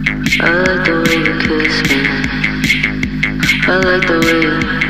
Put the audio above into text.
I like the way you kiss me. I like the way you.